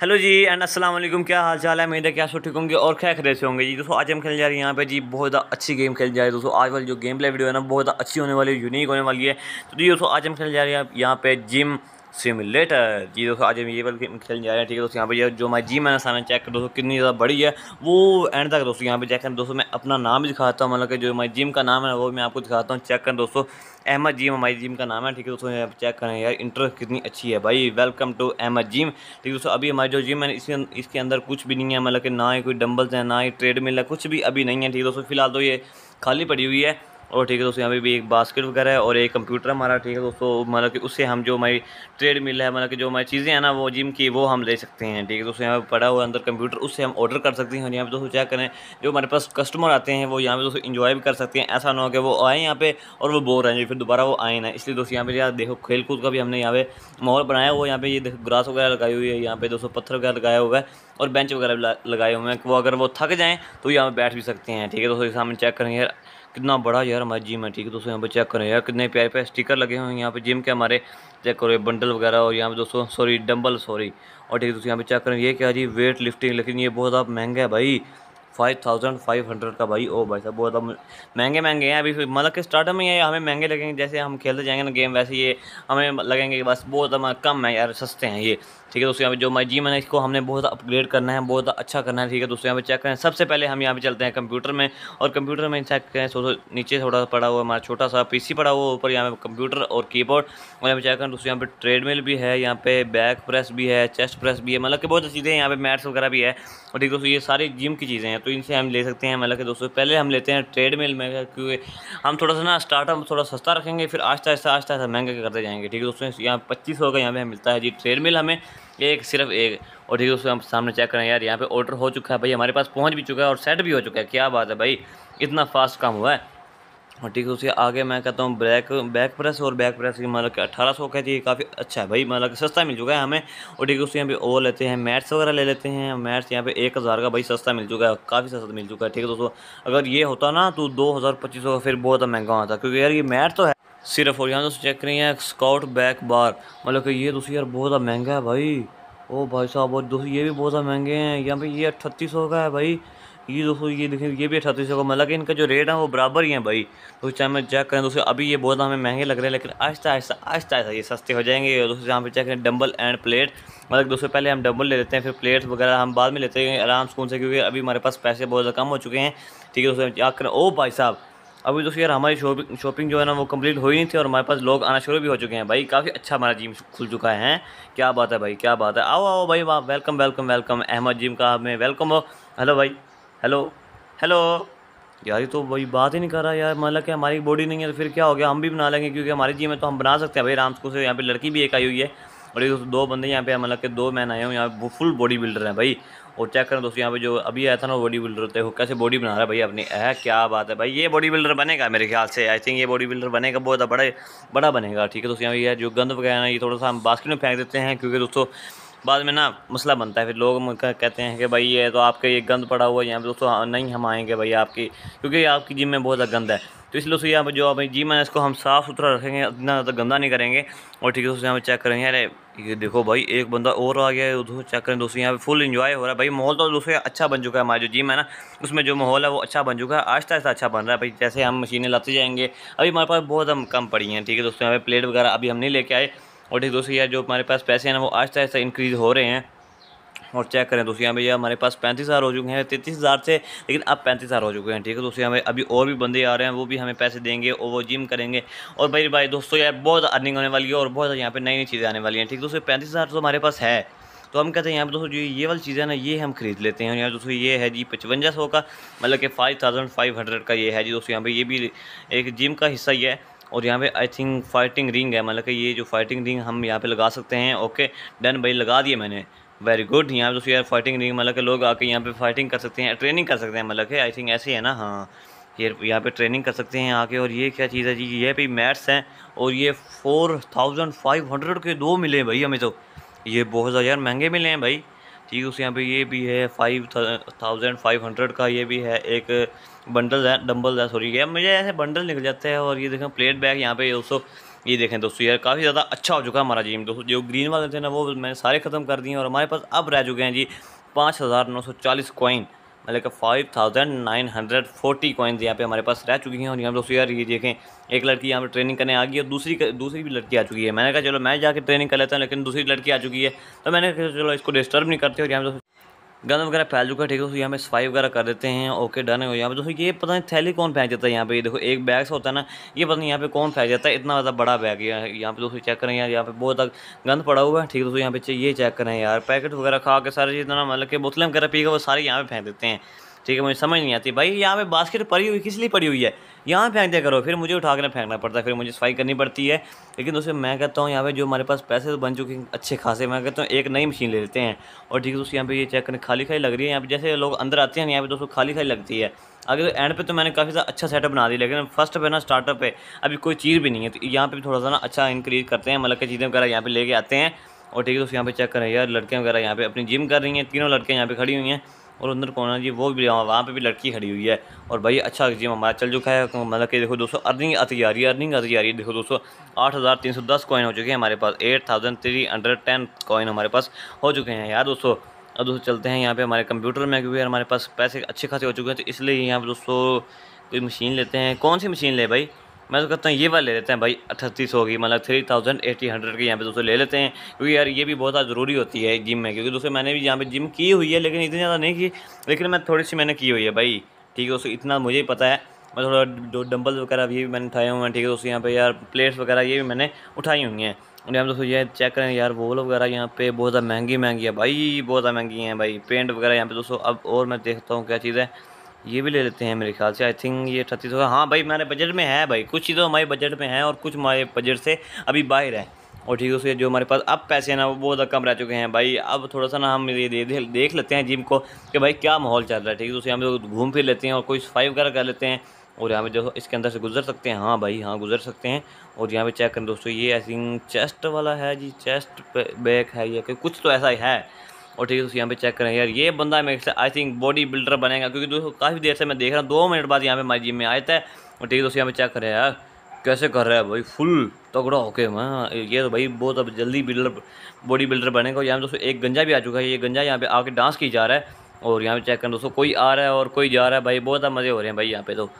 Hello ji and अस्सलाम वालेकुम क्या हाल चाल है मेरे क्या सो ठीक होंगे और क्या खरे से होंगे। जी दोस्तों, आज हम खेलने जा रहे हैं यहाँ पे। जी, बहुत ज़्यादा अच्छी गेम खेल जा रही है दोस्तों। आज वाली जो गेम प्ले वीडियो है ना, बहुत अच्छी होने वाली है यूनिक होने वाली है। तो जी दोस्तों, आज हम खेलने जा रहे हैं यहाँ पे जिम सिमुलेटर जी दोस्तों, आज हम ये वाली खेलने जा रहे हैं, ठीक है दोस्तों? यहाँ पे जो हमारी जिम है सामने चेक कर, दोस्तों, कितनी ज़्यादा बड़ी है, वो एंड तक दोस्तों यहाँ पे चेक करें दोस्तों, मैं अपना नाम भी दिखाता हूँ मतलब कि जो हमारी जिम का नाम है, वो मैं आपको दिखाता हूँ चेक करें दोस्तों। अहमद जिम हमारी जिम का नाम है, ठीक है दोस्तों? यहाँ पर चेक करें, यार इंटर कितनी अच्छी है भाई। वेलकम टू अहमद जिम ठीक है दोस्तों, अभी हमारी जो जिम है, इसके इसके अंदर कुछ भी नहीं है मतलब कि ना ही कोई डम्बल्स हैं, ना ही ट्रेडमिल है, कुछ भी अभी नहीं है, ठीक है दोस्तों, फ़िलहाल तो ये खाली पड़ी हुई है। और ठीक है दोस्तों यहाँ पे भी एक बास्केट वगैरह है और एक कंप्यूटर हमारा ठीक है दोस्तों मतलब कि उससे हम जो हमारी ट्रेड मिल है मतलब कि जो हमारी चीज़ें हैं ना वो जिम की वो हम ले सकते हैं ठीक है दोस्तों यहाँ पे पड़ा हुआ अंदर कंप्यूटर उससे हम ऑर्डर कर सकते हैं और यहाँ पे दोस्तों चेक करें जो हमारे पास कस्टमर आते हैं वो यहाँ पे दोस्तों इन्जॉय भी कर सकते हैं ऐसा ना हो कि वो आए यहाँ पे और वो बोर हैं फिर दोबारा वो आए ना इसलिए दोस्तों यहाँ पे यार देखो खेल कूद का भी हमने यहाँ पे माहौल बनाया हुआ यहाँ पे ये देखो ग्रास वगैरह लगाई हुई है यहाँ पे दोस्तों पत्थर वगैरह लगाया हुआ है और बेंच वगैरह लगाए हुए हैं वो अगर वो थक जाएँ तो यहाँ पर बैठ भी सकते हैं ठीक है दोस्तों सामने चेक करेंगे कितना बड़ा यार हमारा जिम है, ठीक है? दोस्तों, यहाँ पे चेक करें यार, कितने प्यारे प्यारे स्टिकर लगे हुए हैं यहाँ पे। जिम के हमारे चेक करो, ये बंडल वगैरह और यहाँ पे दोस्तों सॉरी डंबल सॉरी और ठीक है, दोस्तों, यहाँ पे चेक करें, ये क्या जी वेट लिफ्टिंग लेकिन ये बहुत ज़्यादा महँगा है भाई। फाइव थाउज़ेंड फाइव हंड्रेड का भाई। ओ भाई साहब, बहुत महँगे महँगे हैं। अभी मतलब कि स्टार्टर में ये हमें महँगे लगेंगे, जैसे हम खेलते जाएँगे ना गेम वैसे ये हमें लगेंगे बस बहुत कम है यार, सस्ते हैं ये। ठीक है, दोस्तों, यहाँ पे जो हमारी जिम है इसको हमने बहुत अपग्रेड करना है, बहुत अच्छा करना है। ठीक है, दोस्तों, यहाँ पे चेक करें। सबसे पहले हम यहाँ पे चलते हैं कंप्यूटर में और कंप्यूटर में चेक करें। सो नीचे थोड़ा सा पड़ा हुआ हमारा छोटा सा पीसी पड़ा हुआ ऊपर यहाँ पे कंप्यूटर और कीबोर्ड और यहाँ पे चेक करें, दोस्तों, यहाँ पे ट्रेडमिल भी है, यहाँ पे बैक प्रेस भी है चेस्ट प्रेस भी है। मतलब कि बहुत चीज़ें यहाँ पे मैट्स वगैरह भी है। और ठीक दोस्तों, ये सारी जिम की चीज़ें हैं। तो इनसे हम ले सकते हैं मतलब कि दोस्तों। पहले हम लेते हैं ट्रेडमिल में क्योंकि हम थोड़ा सा ना स्टार्टअप थोड़ा सस्ता रखेंगे, फिर आस्ता आस्ता आस्ता आस्ता महँगे करते जाएँगे। ठीक है दोस्तों यहाँ पच्चीस का यहाँ पर मिलता है जी। ट्रेडमिल हमें एक सिर्फ़ एक। और ठीक है दोस्तों, हम सामने चेक करें, यार यहाँ पर ऑर्डर हो चुका है भाई, हमारे पास पहुँच भी चुका है और सेट भी हो चुका है। क्या बात है भाई, इतना फास्ट काम हुआ है। और ठीक है, उसके आगे मैं कहता हूँ बैक बैक प्रेस और बैक प्रेस की मतलब कि अठारह सौ का ये काफ़ी अच्छा है भाई मतलब सस्ता मिल चुका है हमें। और ठीक है, उसके यहाँ पे और लेते हैं मैट्स वगैरह ले लेते हैं। मैट्स यहाँ पे एक हज़ार का भाई सस्ता मिल चुका है, काफ़ी सस्ता मिल चुका है, ठीक है दोस्तों। अगर ये होता ना तो दो हज़ार पच्चीस सौ का फिर बहुत महँगा होता क्योंकि यार ये मैट तो है। सिर्फ़ और यहाँ दोस्तों चेक करें हैं स्काउट बैक बार मतलब कि ये दोस्तों यार बहुत महँगा है भाई। ओ भाई साहब, और दोस्तों ये भी बहुत महँगे हैं, यहाँ पे ये अट्ठतीस सौ का है भाई। ये दोस्तों, ये देखें, ये भी अट्ठतीस सौ का मतलब कि इनका जो रेट है वो बराबर ही है भाई। तो चाहे मैं चेक करें, दोस्तों, अभी ये बहुत हमें महँगे लग रहे हैं, लेकिन आहिस्ता आहिस्ता आहिस्ता आहिस्ता ये सस्ते हो जाएँगे। दोस्तों, यहाँ पे चेक करें डम्बल एंड प्लेट मतलब दोस्तों, पहले हम डम्बल ले लेते हैं, फिर प्लेट वगैरह हम बाद में लेते हैं, आराम सुकून से, क्योंकि अभी हमारे पास पैसे बहुत कम हो चुके हैं। ठीक है, दोस्तों क्या करें, ओ भाई साहब, अभी दोस्तों, यार हमारी शॉपिंग शॉपिंग जो है ना, वो कंप्लीट हो ही नहीं थी, और हमारे पास लोग आना शुरू भी हो चुके हैं। भाई, काफ़ी अच्छा हमारा जिम खुल चुका है क्या बात है भाई, क्या बात है। आओ आओ भाई, वाह welcome welcome welcome Ahmad gym का हमें वेलकम हो। हेलो भाई। हेलो हेलो यार, ये तो भाई बात ही नहीं कर रहा यार। मतलब कि हमारी बॉडी नहीं है तो फिर क्या हो गया? हम भी बना लेंगे क्योंकि हमारी जी में तो हम बना सकते हैं। भाई, राम से यहाँ पे लड़की भी एक आई हुई है और ये दोस्तों दो बंदे यहाँ पे मतलब के दो मैन आए हुए यहाँ पे फुल बॉडी बिल्डर हैं भाई। और चेक करें दोस्तों, यहाँ पे जो अभी आया था ना बॉडी बिल्डर होते हो कैसे बॉडी बना रहा है भाई अपनी। है क्या बात है भाई। ये बॉडी बिल्डर बनेगा मेरे ख्याल से। आई थिंक ये बॉडी बिल्डर बनेगा, बहुत बड़ा बड़ा बनेगा। ठीक है दोस्तों, यहाँ ये जो गंद वगैरह ये थोड़ा सा हम बास्केट में फेंक देते हैं। क्योंकि दोस्तों बाद में ना मसला बनता है फिर लोग कहते हैं कि भाई ये तो आपके ये गंद पड़ा हुआ है यहाँ पर दोस्तों हाँ, नहीं हम आएँगे भाई आपकी क्योंकि आपकी जिम में बहुत ज़्यादा गंद है। तो इसलिए दोस्तों यहाँ पर जो भाई जिम है इसको हम साफ़ सुथरा रखेंगे इतना ज़्यादा गंदा नहीं करेंगे। और ठीक है दोस्तों यहाँ पर चेक करेंगे अरे ये देखो भाई एक बंदा और आ गया है उधर चेक करें दोस्तों यहाँ पे फुल इन्जॉय हो रहा है। भाई माहौल तो दोस्तों अच्छा बन चुका है हमारा जो जिम है ना उसमें जो माहौल है वो अच्छा बन चुका है आहिस्ता आहिस्ता अच्छा बन रहा है। भाई जैसे हम मशीनें लाते जाएँगे अभी हमारे पास बहुत हम कम पड़ी हैं ठीक है दोस्तों यहाँ पे प्लेट वगैरह अभी हम नहीं लेके आए और ठीक, दोस्तों यार जो हमारे पास पैसे हैं ना, वो आहिस्ता आहिस्ता इंक्रीज़ हो रहे हैं। और चेक करें, दोस्तों, यहाँ पे हमारे पास पैंतीस हज़ार हो चुके हैं, तैंतीस हज़ार से, लेकिन अब पैंतीस हज़ार हो चुके हैं, ठीक है, दोस्तों, यहाँ हमें अभी और भी बंदे आ रहे हैं, वो भी हमें पैसे देंगे और वो जिम करेंगे। और भाई भाई, दोस्तों यार बहुत अर्निंग होने वाली है और बहुत यहाँ पर नई नई चीज़ें आने वाली हैं, ठीक है दोस्तों, पैंतीस हज़ार तो हमारे पास है। तो हम कहते हैं, यहाँ पर दोस्तों, जो ये वाली चीज़ें ना, ये हम खरीद लेते हैं। यहाँ दोस्तों, ये है जी पचवंजा सौ का मतलब कि फाइव थाउज़ेंड फाइव हंड्रेड का ये है जी, दोस्तों, यहाँ पर ये भी एक जिम का हिस्सा ही है। और यहाँ पे आई थिंक फाइटिंग रिंग है मतलब कि ये जो फाइटिंग रिंग हम यहाँ पे लगा सकते हैं। ओके डन भाई, लगा दिए मैंने। वेरी गुड यहाँ पे तो यार फाइटिंग रिंग मतलब के लोग आके यहाँ पे फाइटिंग कर सकते हैं ट्रेनिंग कर सकते हैं मतलब कि आई थिंक ऐसे है ना हाँ। ये यहाँ पे ट्रेनिंग कर सकते हैं आके, और ये क्या चीज़ है जी, ये भी मैट्स हैं, और ये फोर थाउज़ेंड फाइव हंड्रेड के दो मिले भाई हमें तो। ये बहुत ज़्यादा यार महँगे मिले हैं भाई। ठीक है, उस यहाँ पे ये भी है फाइव थाउज़ेंड फाइव हंड्रेड का ये भी है, एक बंडल है डम्बल है सॉरी ये मुझे ऐसे बंडल निकल जाते हैं और ये देखें प्लेट बैग यहाँ पे दोस्तों ये देखें दोस्तों यार काफ़ी ज़्यादा अच्छा हो चुका है हमारा जिम दोस्तों, जो ग्रीन वाले थे ना, वो मैंने सारे ख़त्म कर दिए और हमारे पास अब रह चुके हैं जी पाँच हज़ार नौ सौ चालीस कॉइन कि five thousand nine hundred forty coins यहाँ पे हमारे पास रह चुकी हैं और यहाँ दोस्तों यार ये देखें, एक लड़की यहाँ पे ट्रेनिंग करने आ गई और दूसरी दूसरी भी लड़की आ चुकी है। मैंने कहा, चलो, मैं जाकर ट्रेनिंग कर लेता हूँ, लेकिन दूसरी लड़की आ चुकी है। तो मैंने कहा, चलो, इसको डिस्टर्ब नहीं करते और यहाँ गंद वगैरह फैल चुका है, ठीक है तो यहाँ पे सफ़ाई वगैरह कर देते हैं ओके डन है, यहाँ पे, दोस्तों, ये पता नहीं थैली कौन फेंक देता है यहाँ पे, ये देखो, एक बैग से होता है ना, ये पता नहीं यहाँ पे कौन फेंक जाता है, इतना ज़्यादा बड़ा बैग है, यहाँ पे, दोस्तों चेक करें यार, यहाँ पे बहुत गंद पड़ा हुआ है, ठीक है, दोस्तों, यहाँ पे ये चेक करें यार पैकेट वगैरह खा के सारे चीज़ ना मतलब कि बोतलें वगैरह पी के वो सारे यहाँ पे फेंक देते हैं। ठीक है मुझे समझ नहीं आती भाई यहाँ पे बास्केट पड़ी हुई किस लिए पड़ी हुई है यहाँ फेंक दिया करो फिर मुझे उठा कर फेंकना पड़ता है फिर मुझे सफ़ाई करनी पड़ती है लेकिन दोस्तों मैं कहता हूँ यहाँ पे जो हमारे पास पैसे तो बन चुके हैं अच्छे खासे मैं कहता हूँ एक नई मशीन ले लेते हैं और ठीक है दोस्तों यहाँ पे ये चेक करने खाली खाली लग रही है यहाँ पे जैसे लोग अंदर आते हैं यहाँ पे दोस्तों खाली खाली लगती है आगे तो एंड पे तो मैंने काफ़ी ज़्यादा अच्छा सेटअप बना दिया लेकिन फ़र्स्ट पे ना स्टार्टअप पे अभी कोई चीज़ भी नहीं है तो यहाँ पे थोड़ा सा ना अच्छा इंक्रीज करते हैं मतलब कि चीज़ें वगैरह यहाँ पे लेके आते हैं और ठीक है दोस्तों यहाँ पे चेक करें यार लड़कियाँ वगैरह यहाँ पे अपनी जिम कर रही हैं तीनों लड़कियाँ यहाँ पे खड़ी हुई हैं और अंदर कौन है जी, वो भी वहाँ पे भी लड़की खड़ी हुई है। और भाई अच्छा जिम हमारा चल चुका है। मतलब कि देखो दोस्तों, अर्निंग आती जा रही है, अर्निंग आती जा रही है। देखो दोस्तों, आठ हज़ार तीन सौ दस कॉइन हो चुके हैं हमारे पास। Eight thousand three hundred ten coin हमारे पास हो चुके हैं यार दोस्तों। अब दोस्तों चलते हैं यहाँ पे हमारे कंप्यूटर में, क्योंकि हमारे पास पैसे अच्छे खासे हो चुके हैं तो इसलिए यहाँ पर दोस्तों कोई मशीन लेते हैं। कौन सी मशीन ले भाई? मैं तो कहता हूँ, ये वाले ले लेते हैं भाई अट्ठतीस होगी मतलब थ्री थाउज़ेंड एटी हंड्रेड के यहाँ पे दोस्तों ले लेते हैं। क्योंकि यार, ये भी बहुत ज़्यादा ज़रूरी होती है जिम में, क्योंकि दोस्तों मैंने भी यहाँ पे जिम की हुई है, लेकिन इतनी ज़्यादा नहीं की, लेकिन मैं थोड़ी सी मैंने की हुई है भाई। ठीक है दोस्तों, इतना मुझे पता है। मैं थोड़ा डम्बल वगैरह भी मैंने उठाए हुए हैं, ठीक है दोस्तों, यहाँ पे यार प्लेट्स वगैरह ये भी मैंने उठाई हुई हैं। और यहाँ दोस्तों ये चेक करें, यार वोल वगैरह यहाँ पे बहुत ज़्यादा महँगी महँगी है भाई, बहुत ज़्यादा महँगी हैं भाई। पेंट वगैरह यहाँ पे दोस्तों, अब और मैं देखता हूँ क्या चीज़ है। ये भी ले लेते हैं मेरे ख्याल से। आई थिंक ये अठतीस होगा हाँ भाई मेरे बजट में है भाई। कुछ चीज़ें हमारे बजट में हैं और कुछ हमारे बजट से अभी बाहर है। और ठीक है उसके जो हमारे पास अब पैसे हैं ना वो बहुत कम रह चुके हैं भाई। अब थोड़ा सा ना हम ये दे, दे, देख लेते हैं जिम को कि भाई क्या माहौल चल रहा है। ठीक है उससे हम लोग घूम फिर लेते हैं और कोई सफ़ाई वगैरह कर लेते हैं। और यहाँ पे जो इसके अंदर से गुजर सकते हैं। हाँ भाई हाँ गुजर सकते हैं। और यहाँ पे चेक करें दोस्तों ये आई थिंक चेस्ट वाला है जी चेस्ट बैक है या कुछ तो ऐसा है। और ठीक है दोस्तों यहाँ पे चेक करें। यार, ये बंदा मेरे से आई थिंक बॉडी बिल्डर बनेगा, क्योंकि दोस्तों, काफ़ी देर से मैं देख रहा हूँ। दो मिनट बाद यहाँ पे हमारी जिम में आया था। और ठीक है, दोस्तों, यहाँ पे चेक करें, यार, कैसे कर रहा है भाई फुल तगड़ा होके। मैं, ये तो भाई बहुत अब जल्दी बिल्डर बॉडी बिल्डर बनेगा। यहाँ दोस्तों, एक गंजा भी आ चुका है। ये गंजा यहाँ पे आके डांस की जा रहा है। और यहाँ पे चेक करें, दोस्तों, कोई आ रहा है और कोई जा रहा है। भाई, बहुत मज़े हो रहे हैं भाई यहाँ पे तो।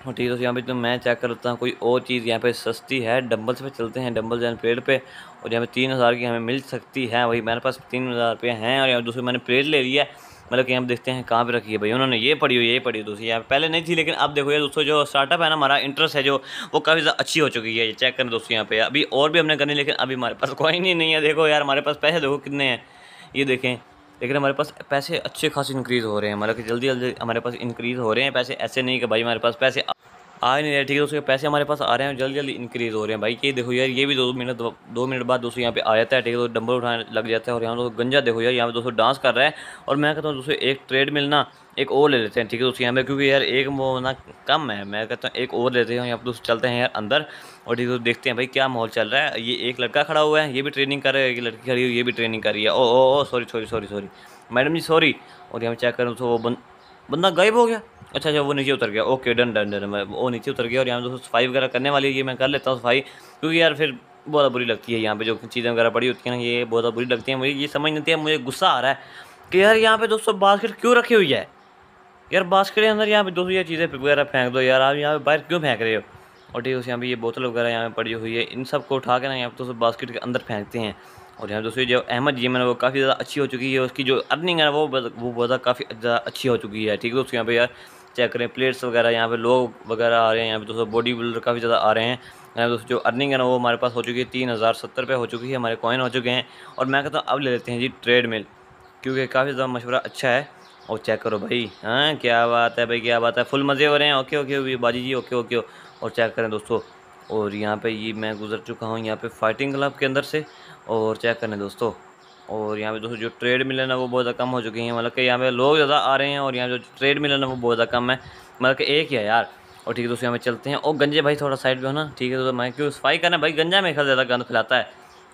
और ठीक है, दोस्तों, यहाँ पे तो मैं चेक करता हूँ, कोई और चीज़ यहाँ पे सस्ती है? डम्बल्स पे चलते हैं डम्बल्स एंड प्लेट पे, और यहाँ पे तीन हज़ार की हमें मिल सकती है। वही मेरे पास तीन हज़ार रुपये हैं, और यहाँ दूसरी मैंने प्लेट ले लिया है। मतलब कि हम देखते हैं कहाँ पे रखी है भाई। उन्होंने ये पढ़ी हुई ये पढ़ी दूसरी यहाँ पहले नहीं थी, लेकिन अब देखो ये दोस्तों जो स्टार्टअप है ना, हमारा इंटरेस्ट है जो, वो काफ़ी ज़्यादा अच्छी हो चुकी है। ये चेक करें दोस्तों यहाँ पे। अभी और भी हमने करनी, लेकिन अभी हमारे पास कोई नहीं है। देखो यार, हमारे पास पैसे देखो कितने हैं। ये देखें। लेकिन हमारे पास पैसे अच्छे खास इंक्रीज़ हो रहे हैं। मतलब कि जल्दी जल्दी हमारे पास इंक्रीज़ हो रहे हैं। पैसे ऐसे नहीं कि भाई हमारे पास पैसे आ नहीं रहे। ठीक है, उसके पैसे हमारे पास आ रहे हैं जल्दी जल्दी इंक्रीज़ हो रहे हैं। भाई, ये देखो यार, ये भी दो मिनट दो मिनट बाद दोस्तों यहाँ पे आ जाता है। ठीक है तो डंबल उठाने लग जाता है और यहाँ दोस्तों गंजा देखो यार, यहाँ पे दोस्तों डांस कर रहा है। और मैं कहता हूँ, दोस्तों, एक ट्रेड मिलना एक और ले लेते हैं, ठीक है दोस्तों यहाँ पे, क्योंकि यार एक वो ना कम है, मैं कहता हूँ एक और लेते हैं, यहाँ पर दोस्तों चलते हैं यार अंदर, और ठीक है तो देखते हैं भाई क्या माहौल चल रहा है। ये एक लड़का खड़ा हुआ है, ये भी ट्रेनिंग कर रहा है, एक लड़की खड़ी हुई, ये भी ट्रेनिंग कर रही है। ओ ओ ओ sorry sorry sorry sorry madam ji sorry और यहाँ चेक करें तो वो बंदा गायब हो गया। अच्छा अच्छा वो नीचे उतर गया। ओके डन डन डन मैं, वो नीचे उतर गया और यहाँ दोस्तों सफ़ाई वगैरह करने वाली है, ये मैं कर लेता हूँ सफ़ाई, क्योंकि यार फिर बहुत बुरी लगती है यहाँ पे, जो चीज़ें वगैरह पड़ी होती हैं ना, ये बहुत बुरी लगती है मुझे, ये समझ नहीं आती है, मुझे गुस्सा आ रहा है कि यार यहाँ पे दोस्तों बास्केट क्यों रखी हुई है? यार बास्केट के अंदर यहाँ पे दोस्तों ये चीज़ें वगैरह फेंक दो यार आप यहाँ पे बाहर क्यों फेंक रहे हो और ठीक है यहाँ पे ये बोतल वगैरह यहाँ पे पड़ी हुई है इन सबको उठा के ना यहाँ पे दोस्तों बास्केट के अंदर फेंकते हैं और यहाँ दोस्तों जो अहमद जी है वो काफ़ी ज़्यादा अच्छी हो चुकी है उसकी जो अर्निंग है वो वो बहुत काफ़ी ज़्यादा अच्छी हो चुकी है ठीक है दोस्तों यहाँ पे यार चेक करें प्लेट्स वगैरह यहाँ पे लोग वगैरह आ रहे हैं यहाँ पे दोस्तों बॉडी बिल्डर काफ़ी ज़्यादा आ रहे हैं यहाँ दोस्तों जो अर्निंग है ना वो हमारे पास हो चुकी है तीन हज़ार सत्तर रुपये हो चुकी है हमारे कॉइन हो चुके हैं और मैं कहता हूँ अब ले लेते हैं जी ट्रेड मिल क्योंकि काफ़ी ज़्यादा मशवरा अच्छा है और चेक करो भाई। हाँ क्या बात है भाई, क्या बात है। फुल मज़े हो रहे हैं। ओके ओके बाजी जी ओके ओके और चेक करें दोस्तों। और यहाँ पे ये मैं गुजर चुका हूँ यहाँ पे फाइटिंग क्लब के अंदर से। और चेक करें दोस्तों। और यहाँ पे दोस्तों जो ट्रेड मिल ना, वो बहुत ज़्यादा कम हो चुकी हैं। मतलब कि यहाँ पे लोग ज़्यादा आ रहे हैं और यहाँ जो ट्रेड मिल ना, वो बहुत ज़्यादा कम है। मतलब कि एक ही है यार। और ठीक है दोस्तों, यहाँ पे चलते हैं। और गंजे भाई थोड़ा साइड पे हो ना। ठीक है दोस्तों, मैं क्यों सफ़ाई करना भाई गंजा में ज़्यादा गंद फैलाता है।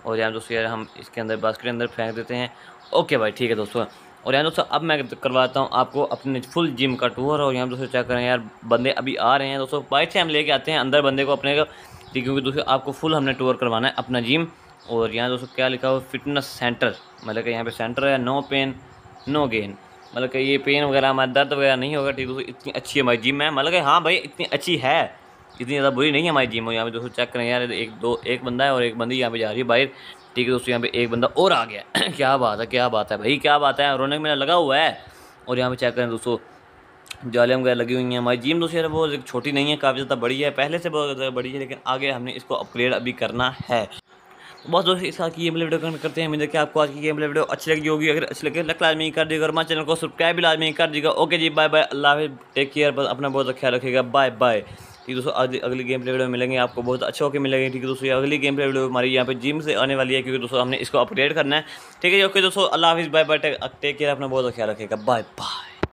और यहाँ दोस्तों यार, हम इसके अंदर बास्केट के अंदर फेंक देते हैं। ओके भाई, ठीक है दोस्तों। और यहाँ दोस्तों, अब मैं करवाता हूँ आपको अपने फुल जिम का टूर और यहाँ दोस्तों चेक करें यार, बंदे अभी आ रहे हैं दोस्तों। बाइक से हम लेके आते हैं अंदर बंदे को अपने क्योंकि दोस्तों आपको फुल हमने टूर करवाना है अपना जिम और यहाँ दोस्तों क्या लिखा हुआ फिटनेस सेंटर मतलब कि यहाँ पे सेंटर है नो पेन नो गेन मतलब कि ये पेन वगैरह, हमारा दर्द वगैरह नहीं होगा, ठीक दोस्तों, इतनी अच्छी हमारी जिम है। मतलब कि हाँ भाई, इतनी अच्छी है। इतनी ज़्यादा बुरी नहीं है हमारी जिम यहाँ पे दोस्तों चेक करें यार, एक दो, एक बंदा है और एक बंदी यहाँ पे जा रही है बाहर। ठीक है दोस्तों, यहाँ पे एक बंदा और आ गया क्या बात है, क्या बात है भाई, क्या बात है, रौनक मेरा लगा हुआ है। और यहाँ पे चेक करें दोस्तों, जालियाँ वगैरह लगी हुई हैं हमारी जिम दोस्तों, यार वो छोटी नहीं है, काफ़ी ज़्यादा बड़ी है, पहले से बहुत ज़्यादा बड़ी है, लेकिन आगे हमने इसको अपग्रेड अभी करना है। तो बस दोस्तों, इस की गेम वीडियो कमेंट करते हैं। मुझे कि आपको आज की गेम वीडियो अच्छी लगी होगी। अगर अच्छी लगे लग लाजमी कर दीजिएगा, और हमारे चैनल को सब्सक्राइब भी लाजमी कर देगा ओके जी bye bye Allah take care बस अपना बहुत ख्याल रखेगा बाय बाय ठीक दोस्तों अगली अगली गेम प्ले वीडियो मिलेंगे, आपको बहुत अच्छा होकर मिलेंगे, ठीक है, दोस्तों अगली गेम प्ले वीडियो हमारी यहाँ पे जिम से आने वाली है, क्योंकि, दोस्तों, हमने इसको अपडेट करना है। ठीक है ओके दोस्तों, अल्लाह हाफिज़ बाय बाय टेक केयर अपना बहुत ख्याल रखेगा बाय बाय